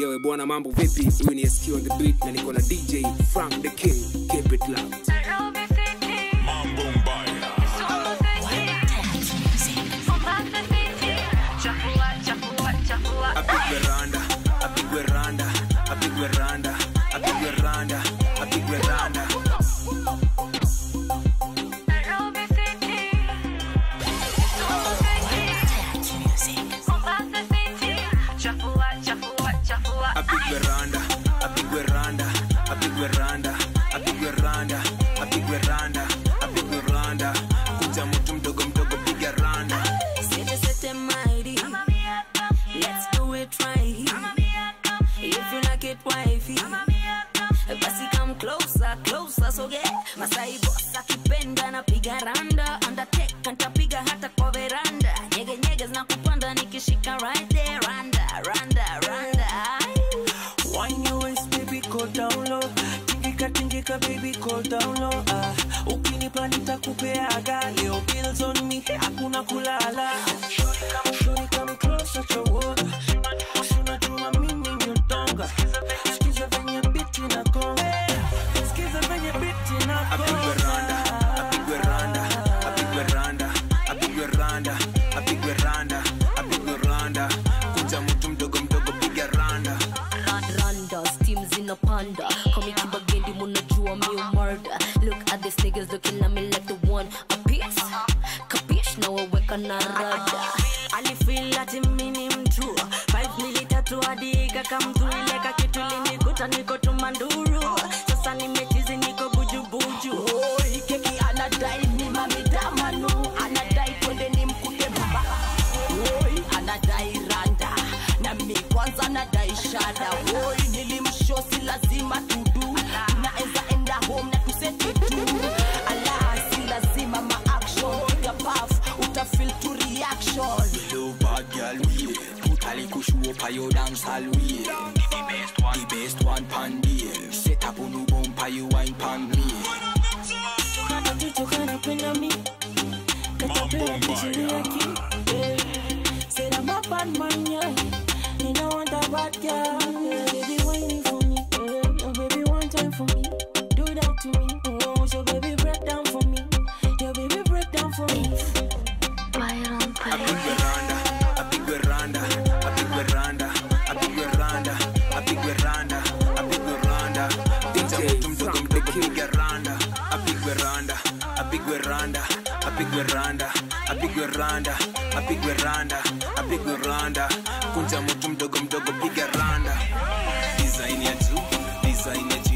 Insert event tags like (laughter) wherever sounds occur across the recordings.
Yewe bwana, mambo vipi? Huyu ni SQ on the beat na niko na DJ Frank the King. Keep it loud. Apigwe randa, apigwe randa, apigwe randa, apigwe randa, Tingika, baby, call down low. Ah, ukinipa nitakupeaga. Leo bills on me, hakuna kulala. bad girl. Yeah, baby, whine for me. Yeah, oh, baby, one I pick Randa, I pick Randa, I pick Randa, I pick Randa, I pick Randa, I pick Randa. I pick Randa, I pick Randa, I pick Randa, I pick Randa, apigwe randa. Kunja mtu mdogo mdogo, piga randa. Design ya juu, design ya chini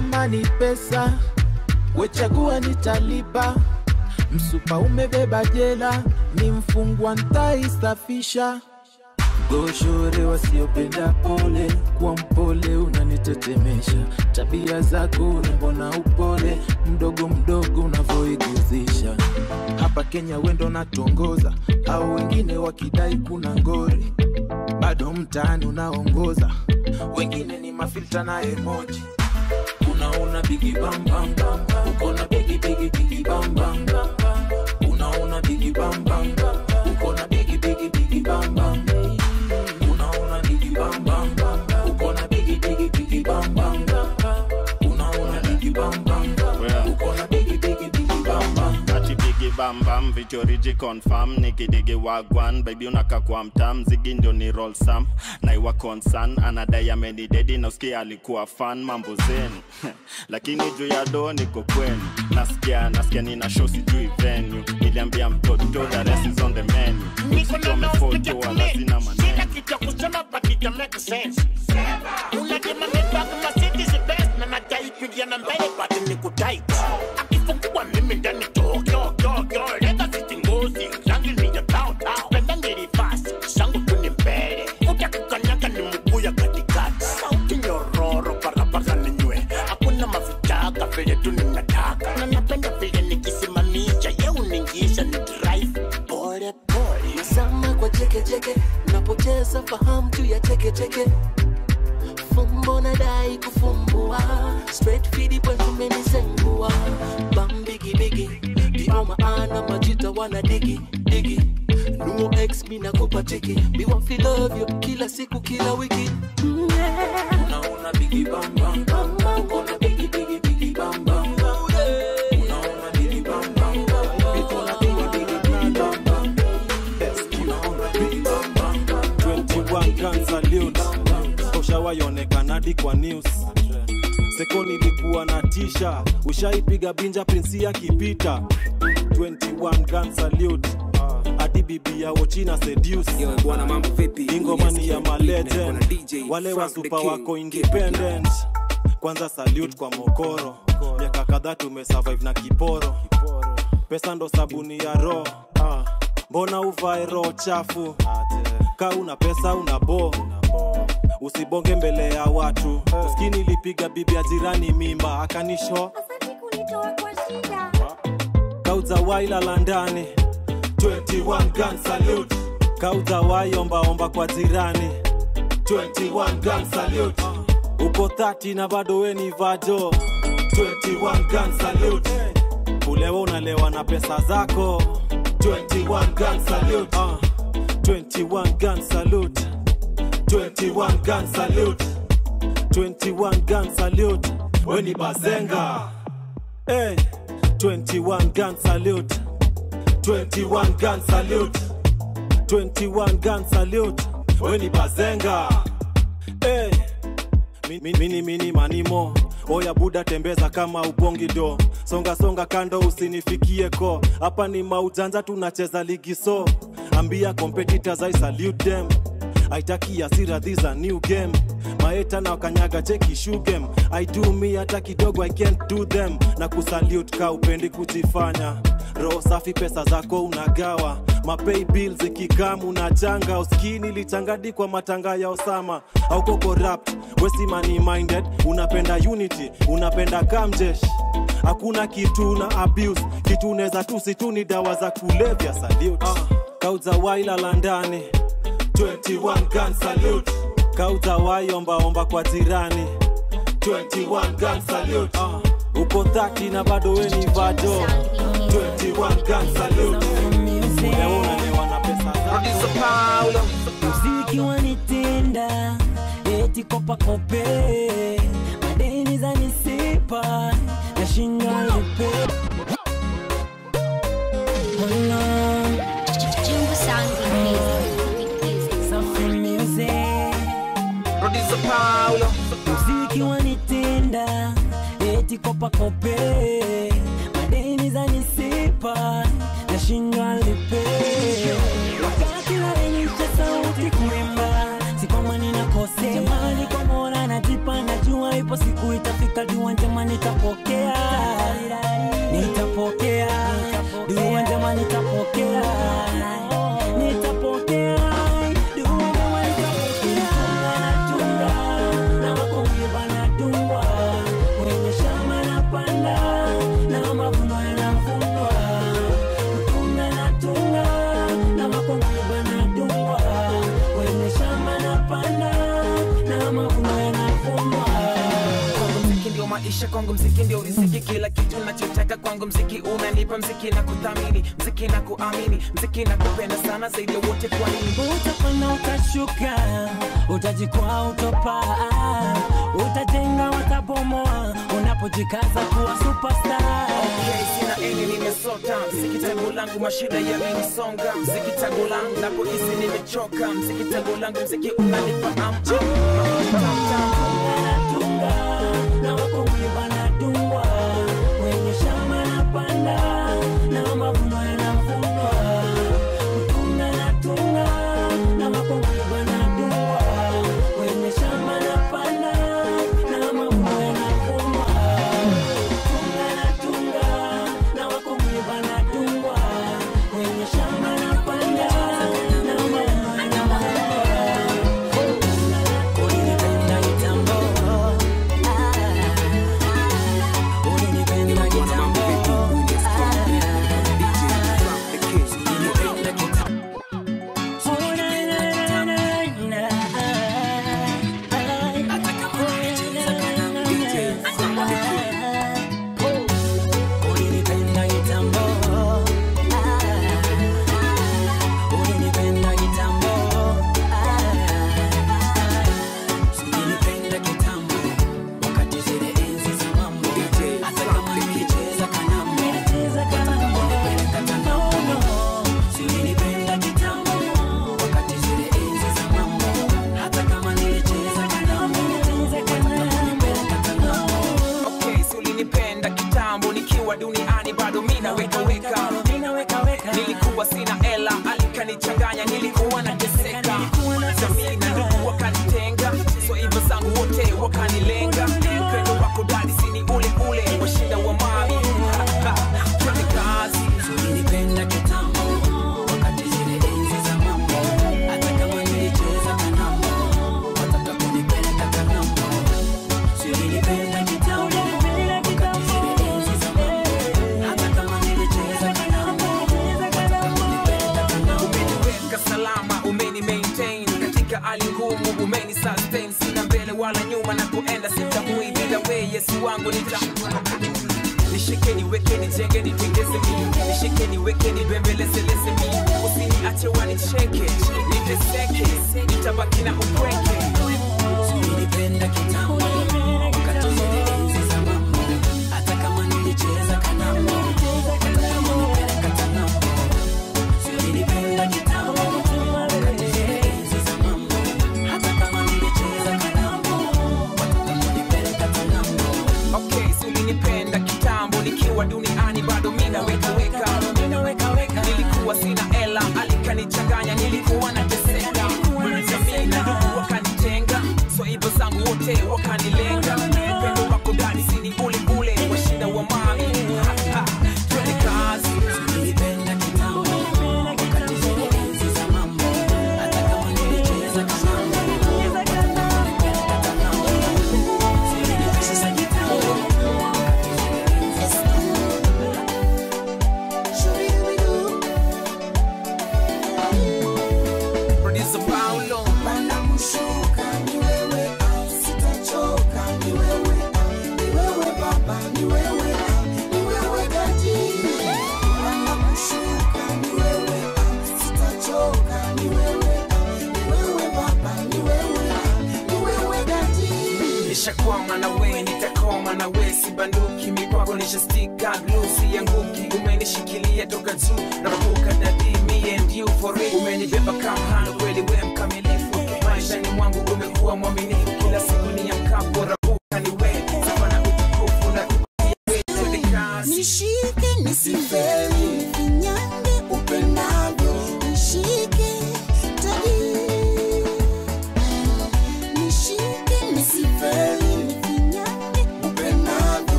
Kama ni pesa, wechagua nitalipa. Msupa umebeba jela, ni mfungwa ntaisafisha. Goshore wasiopenda pole, kuwa mpole unanitetemesha. Tabia zako mbona upole, mdogo mdogo unavyoiguzisha. Hapa Kenya wendo natongoza, au wengine wakidai kuna ngori, bado mtaani unaongoza, wengine ni mafilta na emoji. Unaona bigi bam bam bam, uko na bigi bigi bigi bam bam bam. Unaona bigi bam bam bam, bam bam vichoriji confirm nikidigi wagwan. Baby unaka kwa mtam zigi ndio ni roll sam na iwa concern anadai daddy na usikia alikuwa fan mambo zenu (laughs) lakini juu ya do niko kwenu nasikia nasikia nina show sijui venue. Niliambia mtoto the rest is on the menu. Wala zina maneno. Kitu ya kusema but it make sense. Unajua nimebaki my city is the best. Na nadai kukimbia na mbele but ni kutaika DJ wa King. wako independent kwanza salute kwa mokoro. Miaka kadhaa tumesurvive na kiporo. Pesa ndo sabuni ya roho. Ah, mbona uvae roho chafu? Ka una pesa una bo. Usibonge mbele ya watu. Skini ilipiga bibi ya jirani mimba akanisho. Kauza wailala ndani. 21 gun salute. Kauza waiombaomba kwa jirani 21 gun salute. Uko 30 na bado we ni vajo. 21 gun salute. Kulewa unalewa na pesa zako. 21 gun salute. Uh, 21 gun salute. 21 gun salute. 21 gun salute. We ni bazenga. Hey, 21 gun salute. 21 gun salute. 21 gun salute weni bazenga. Hey. Mini, mini mini manimo. Oya buda tembeza kama ubongi do. Songa songa kando usinifikie ko. Hapa ni maujanja tunacheza ligi so. Ambia competitors i salute them aitaki asira this a new game. Maeta na wakanyaga cheki shoe game i do me hata kidogo i can't do them. Na kusalute ka upendi kujifanya. Roho safi pesa zako unagawa. Mapei bills ikikam unachanga uskini lichangadi kwa matanga ya osama. Auko corrupt wesi money minded. Unapenda unity unapenda kamjesh hakuna kitu na abuse. Kitu unaweza tusituni tu ni dawa za kulevya salute. Uh, kauza waila ndani 21 gun salute. Kauza waiombaomba kwa jirani. 21 gun salute. Uh, uko 30 na bado weni vajo 21 gun salute. Leo unalewa na pesa zako. Muziki wanitenda eti kopakope madeni za nisipa nashindwa lipe. Chungu eti kope. Madeni za nisipa na shinywa lipe wakati narenyesha sauti kuimba sikoma ninakosea jamani kwa mora najipa najua ipo siku itafika dua njema nitapokea. Nitapokea dua njema nitapokea maisha kwangu mziki ndio riziki kila kitu nachotaka kwangu mziki unanipa mziki na kuthamini mziki na kuamini mziki na kupenda sana zaidi ya wote kwa nini? Utapanda utashuka utajikwaa utopaa utajenga watabomoa unapojikaza kuwa superstar. Okay, sina ini nimesota. Mziki tangu langu mashida yamenisonga. Mziki tangu langu napohisi nimechoka. Mziki tangu langu mziki unanifahamu tunga na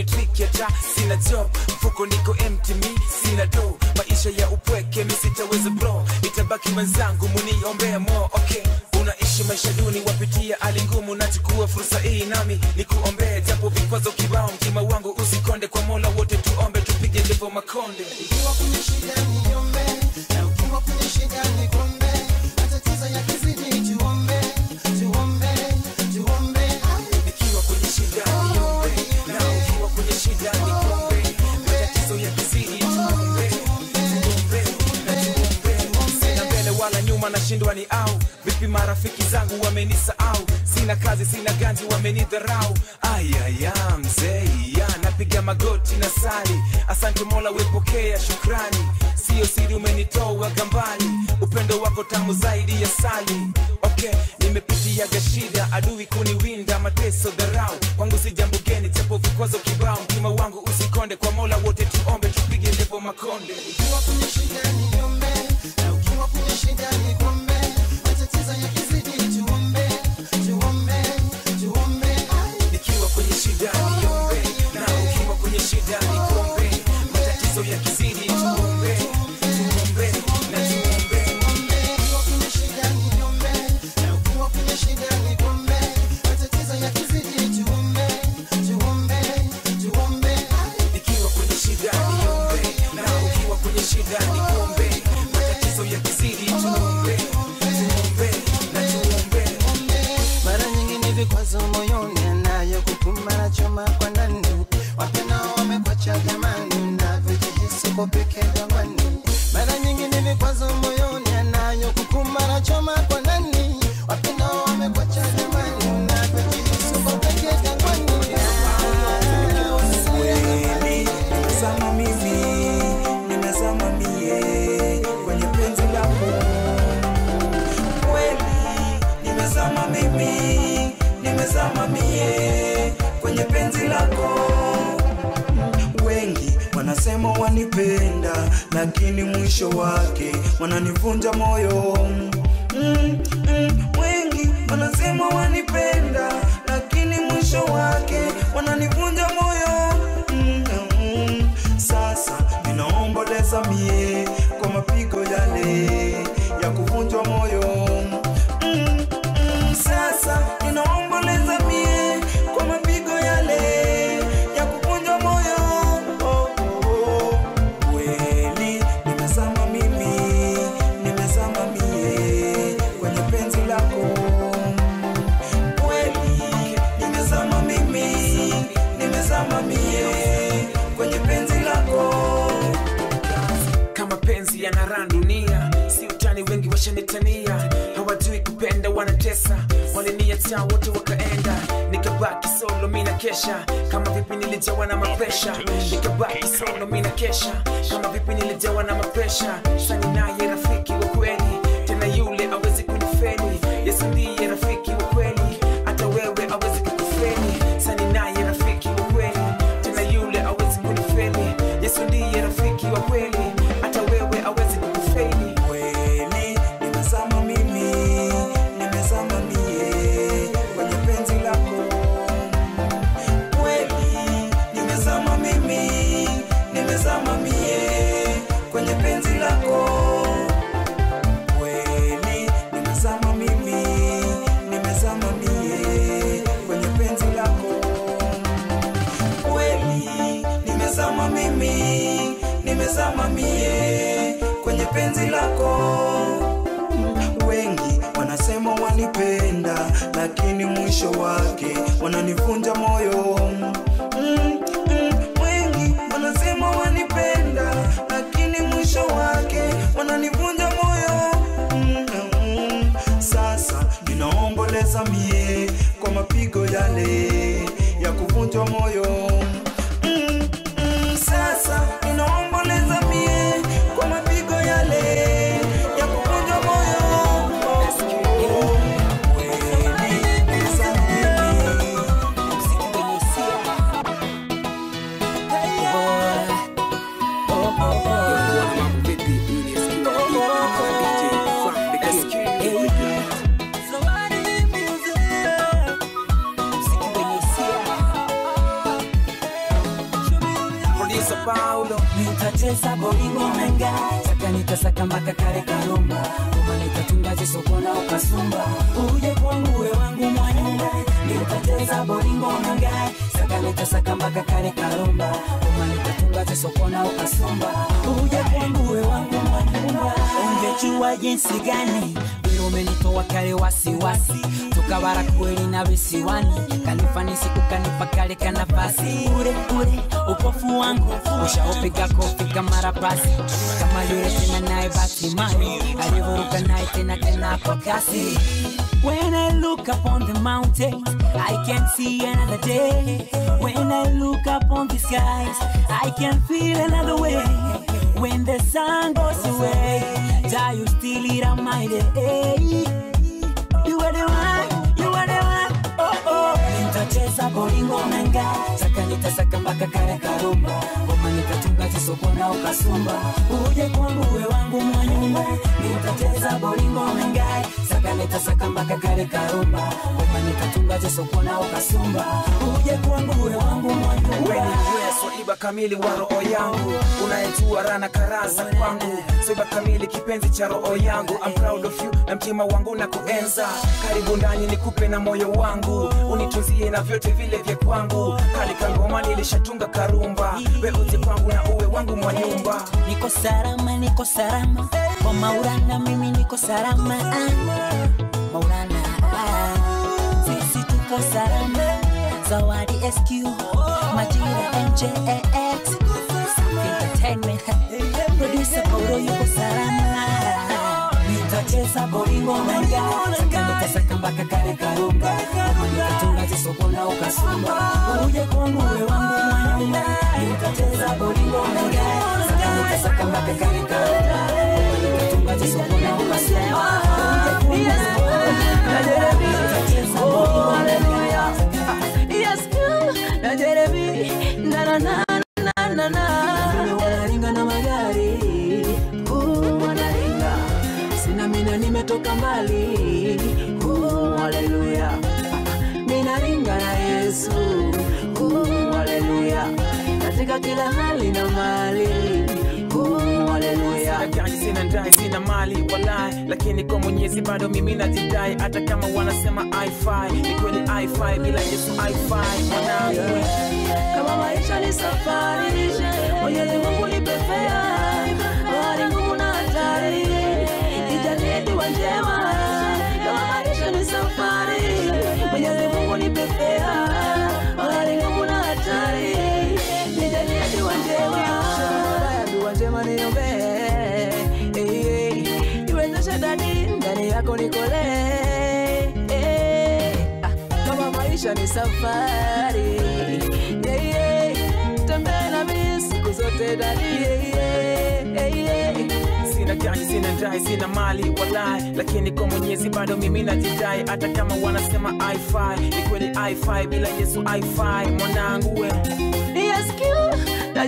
ni trick ya cha sina job. Mfuko niko empty me sina do maisha ya upweke mimi sitaweza bro. Itabaki mwanzangu muniombe more Monday. You are from and you're lakini mwisho wake wananivunja moyo. Mm, mm, wengi wanasema wanipenda. Lakini mwisho wake wananivunja moyo. Mm, mm, mm. sasa ninaomboleza mie kwa mapigo yale. kunitesa, waliniacha wote wakaenda, nikabaki solo mina kesha. Kama vipi nilijawa na mapresha, nikabaki solo mina kesha. Kama vipi nilijawa na mapresha. Sasa ninaye rafiki wa kweli, tena yule awezi kunifeni Yesu ndiye rafiki wa kweli, hata wewe awezi kukufeli. Sasa ninaye rafiki wa kweli, tena yule awezi kunifeli. Yesu ndiye rafiki wa kweli. Wananivunja moyo. Mm, mm, wanasema wanipenda lakini mwisho wake wananivunja moyo. Mm, mm, sasa ninaomboleza mie kwa mapigo yale ya kuvunjwa moyo nitatesa bolingo menga. Saka nitasaka mpaka kare karumba. Uma nitatunga jisokona ukasumba. Uje kwangu we wangu mwanyumba nilipateza bolingo menga. Saka nitasaka mpaka kare karumba. Uma nitatunga jisokona ukasumba. Uje kwangu we wangu mwanyumba ungechua jinsi gani wasiwasi. Tukabara kweli na visiwani. Kanifanisi ukanipa kale upofu wangu. Kama yule tena naye alivuruka naye tena tena kwa kasi. When I look up on the mountains, I can see another day. When I look up on the skies, I can feel another way. When the sun goes away, Jah, you still lead on my. You are the one, you are the one. Oh oh. Nitacheza bolingo menga, saka nitasaka mpaka kare karumba. Ngoma nitatunga jisokona ukasumba. Uje kwangu we wangu mwanyumba. Nitacheza bolingo menga, saka nitasaka mpaka kare karumba. Ngoma nitatunga jisokona ukasumba. Uje kwangu we wangu mwanyumba. Wewe swaiba kamili wa roho yangu. Unayetua rana karasa kwangu. Soiba kamili kipenzi cha roho yangu. I'm proud of you na mtima wangu na kuenza. Karibu ndani nikupe na moyo wangu. Unitunzie na vyote vile vya kwangu. Kali kangoma nilishatunga karumba. We uje kwangu na uwe wangu mwa nyumba. Niko salama niko salama. Kwa maurana mimi niko salama. Maurana ah. sisi tuko salama zawadi sq majira mjex entertainment. Producer paulo yuko salama. Nitacheza bolingo manga. Saka nitasaka mpaka kare karumba kama nikatunga jisokona ukasumba. Uje kwangu we wangu mwanyumba. Nitacheza bolingo manga. Saka nitasaka mpaka kare karumba kama nikatunga jisokona ukasumba. Uje kwangu we wangu nitacheza bolingo manga. Yes, girl, na Jeremy, na na na na na na. wanaringa na magari Uh, wanaringa. sina mina nimetoka mbali Uh, haleluya. minaringa na yesu Uh, haleluya. Katika kila hali na mali. Sina ndai sina mali walai. Lakini kwa mwenyezi bado mimi najidai. Hata kama wanasema ifai ni kweli ifai bila yesu ifai mwanangu Kama maisha ni safari, Mwenyezi Mungu gari sina mali walai lakini kwa mwenyezi bado mimi najidai hata kama wanasema ifi ni kweli ifi bila yesu ifi mwanangu we. Yes, na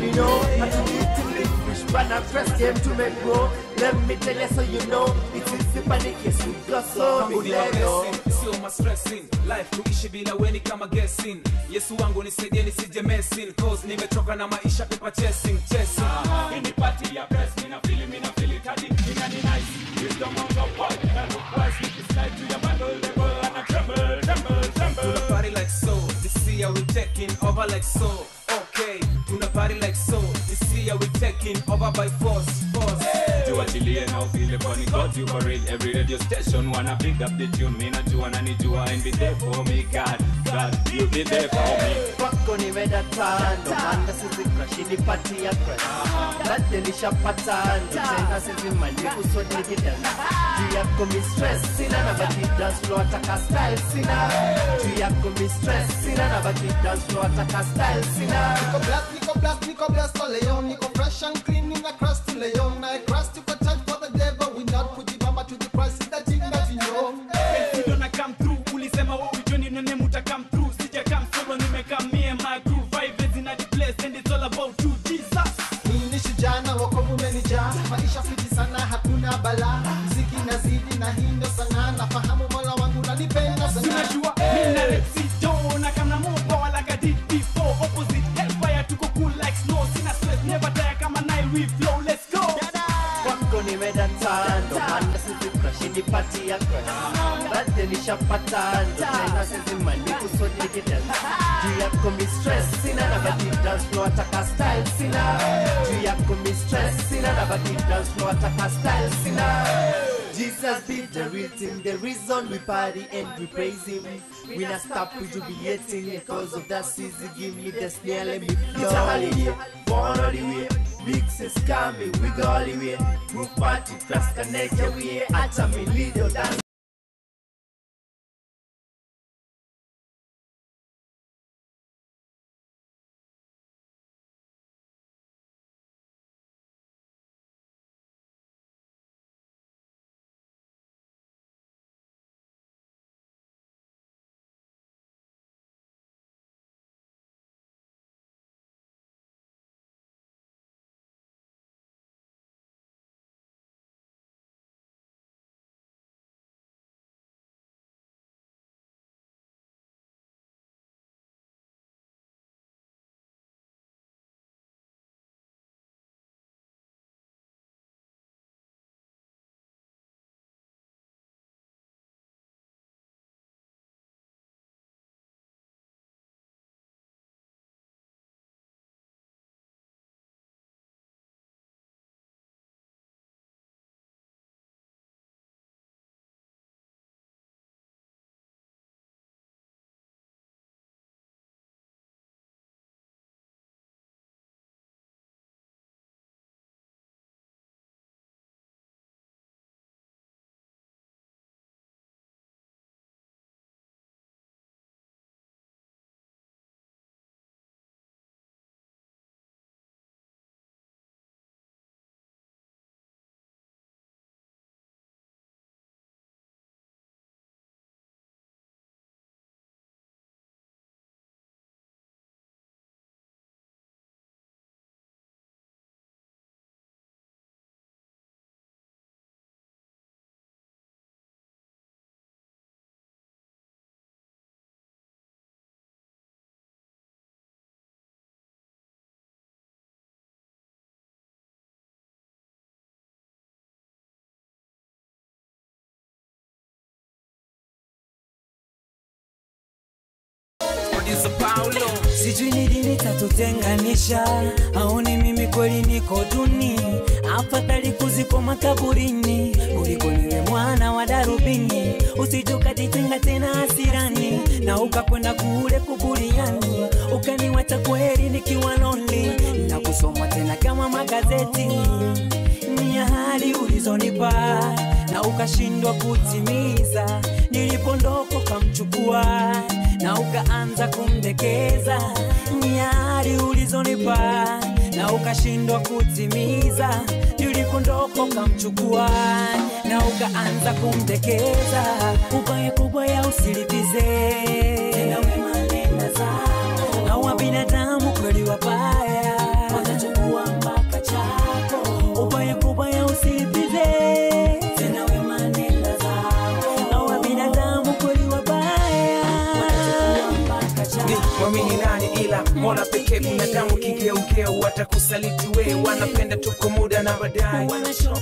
the you know. I do need to live, rich, but I press them to make grow. Let me tell you so you know It is the panic yes you got so ni blessing, sio ma stressing life tuishi bila weni kama guessing yesu wangu nisaidie nisije messing cause nimechoka na maisha paper chasing chasing Any party ya press, me na feel mina feel it, adi, inna the nice. Wisdom on the word, and wise, with this light to your bundle, level, and I tremble, tremble, tremble. Tuna party like so, this year we taking over like so. Okay, tuna party like so, this year we taking over by force, force. Tuachilie na ufile kwani god you for real every radio station. Wanna pick up the tune mi najua nanijua and be there for me god. God you be there for me. Kwako nimeenda tando manda sisi crash ni party ya crash dade nishapata ndo tena sisi mandi kusodi nikidance juu yako mi stress sina na baki dance floor ataka style sina juu yako mi stress sina na baki dance floor ataka style sina Nico blast, Nico blast, Nico blast for Leon. Nico fresh and clean in a cross to Leon. I cross to dade nishapata ndo tena sisi mandi kusodi nikidance juu yako mi stress sina na baki dance floor ataka style sina juu yako mi stress sina na baki dance floor ataka style sina Jesus be the reason, the reason we party and we praise him. We not stop we jubilating because of that season. Give me the snare, let me flow. A holiday, born all the way. Big sis coming, we go all the way. Group party, class connect, yeah, we here. At a me lead your dance. Producer Paulo. sijui ni dini tatutenganisha. Au ni mimi kweli niko duni. Afadhali kuziko makaburini kuliko niwe mwana wa darubini. Usijukajitenga tena hasirani. Na ukakwenda kule kuburiani. Ukaniwacha kweli nikiwa lonely. Na kusomwa tena kama magazeti. Ni ulizonipa. Na ukashindwa kutimiza. Nilipondoka ukamchukua na ukaanza kumdekeza nyari ulizonipa na ukashindwa kutimiza nilipondoka kamchukua na ukaanza kumdekeza ubaya kubwa ya usilipize tena wema nenda mola pekee binadamu kigeugea watakusaliti wewe, wanapenda tuko muda na baadaye.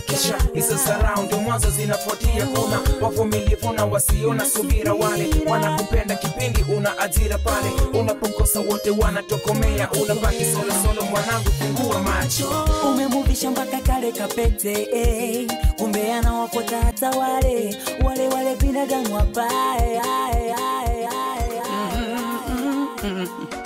Kisha hizo sarau ndo mwanzo zinafuatia kuna wavumilivu na wasiona subira wale. Wanakupenda kipindi una ajira pale. Unapokosa wote wanatokomea. Unabaki solosolo mwanangu fungua macho. Umemuvisha mpaka kale kapete eh. kumbe anawafuata hata wale. Wale wale binadamu wabaya Mm -hmm.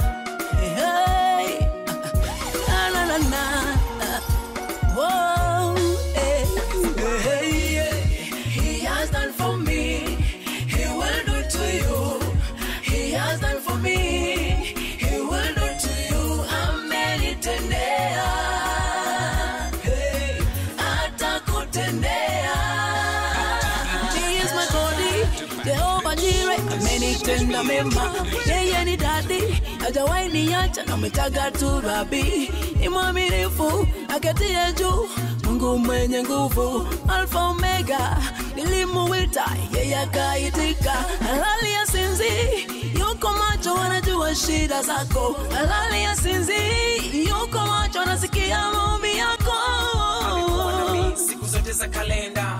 Amenitenda mema. Yeye ni dadi, hajawahi niacha na umetaga tu rabi. Ni mwaminifu, aketie juu, Mungu mwenye nguvu, Alfa Omega, nilimuita yeye akaitika. Halali ya sinzi, yuko macho, anajua shida zako. Halali ya sinzi, yuko macho, anasikia maombi yako. siku zote za kalenda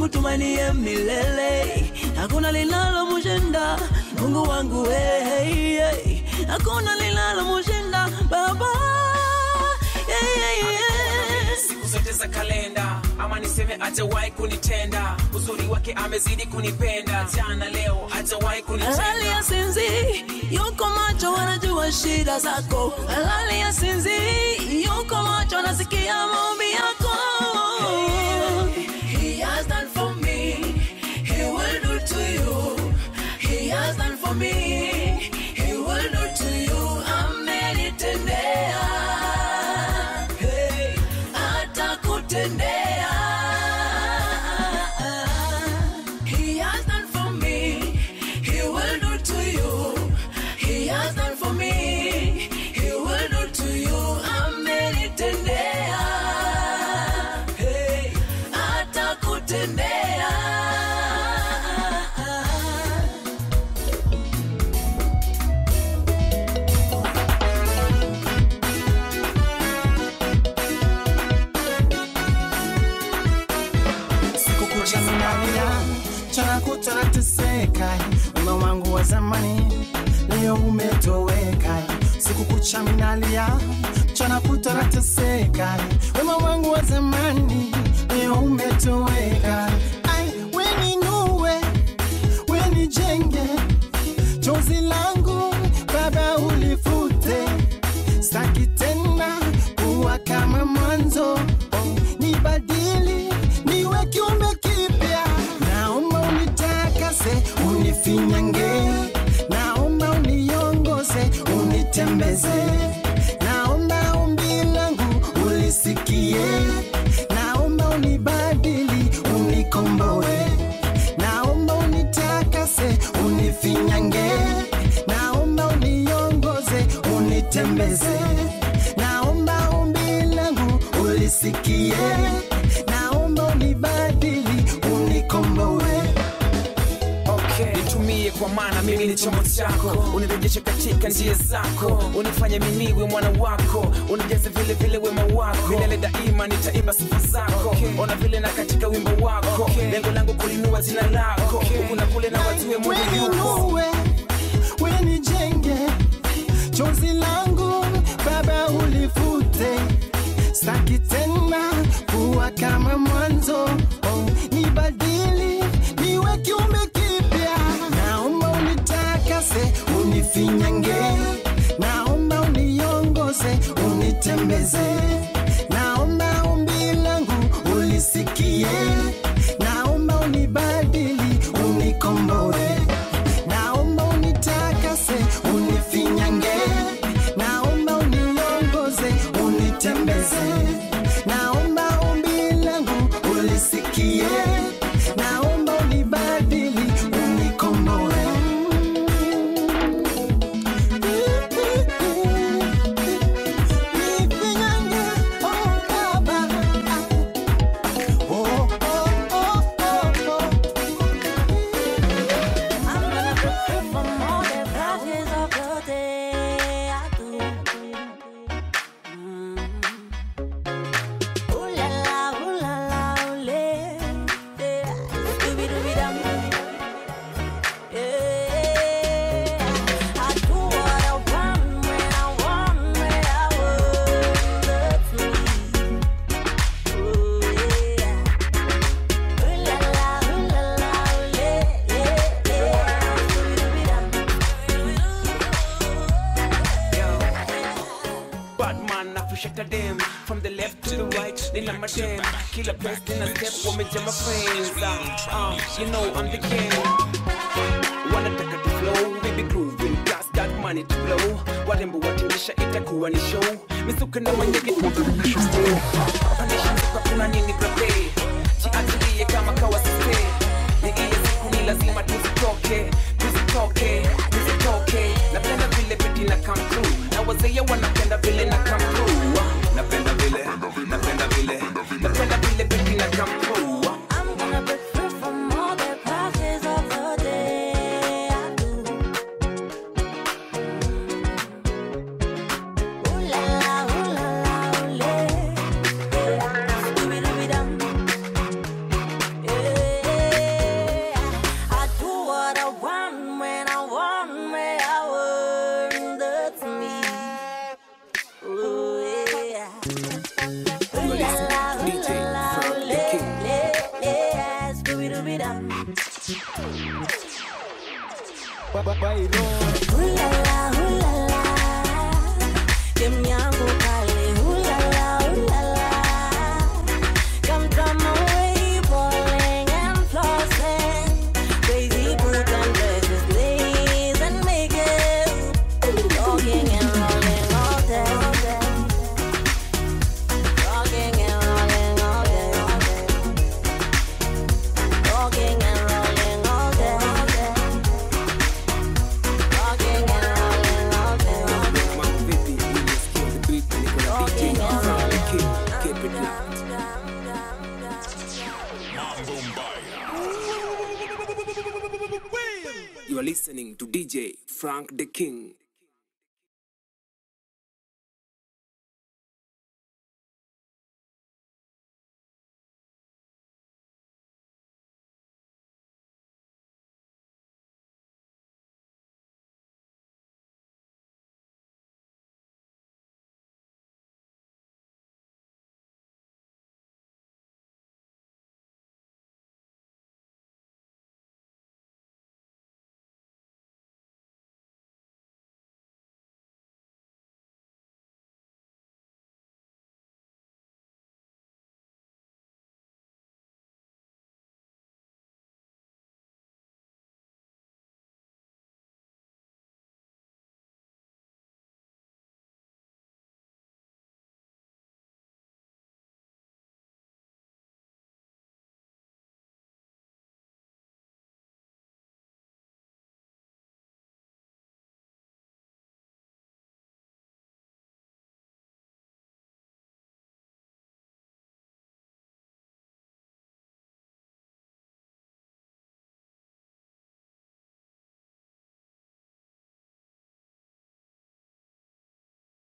we milele. Hakuna linalomshinda Mungu wangu, hey, hey. Hakuna linalomshinda Baba. Yeah, yeah, yeah. siku zote za kalenda ama niseme ajawahi kunitenda uzuri wake amezidi kunipenda jana leo ajawahi kunitenda Halali ya sinzi yuko macho, wanajua shida zako. Halali ya sinzi yuko macho, anasikia maombi yako. Kutana teseka wangu wa zamani leo umetoweka. Siku kucha minalia chana kutana teseka. Wema wangu wa zamani leo umetoweka. Ai weninue wenijenge chozi langu baba ulifute. Staki tena kuwa kama mwanzo unitembeze naomba ombi langu ulisikie. Naomba unibadili unikomboe. Naomba unitakase unifinyange. Naomba uniongoze unitembeze. Naomba ombi langu ulisikie. Naomba unibadili unikomboe. Okay. nitumie kwa maana mimi ni chombo chako. Unirejeshe katika njia zako. Unifanye miniwe mwana wako. Unijaze vile vile wema wako. Milele daima nitaimba sifa zako. Ona vile na katika wimbo wako. Lengo langu kulinua jina lako. Huku na kule na wajue mwenye yuko Wewe, wenijenge chozi langu baba ulifute staki tena kuwa kama mwanzo. Oh, nibadili niwe kiumbe unifinyange naomba uniongoze unitembeze. Naomba ombi langu ulisikie. Naomba unibadili unikomboe watching my friends out. Um, you know I'm the king.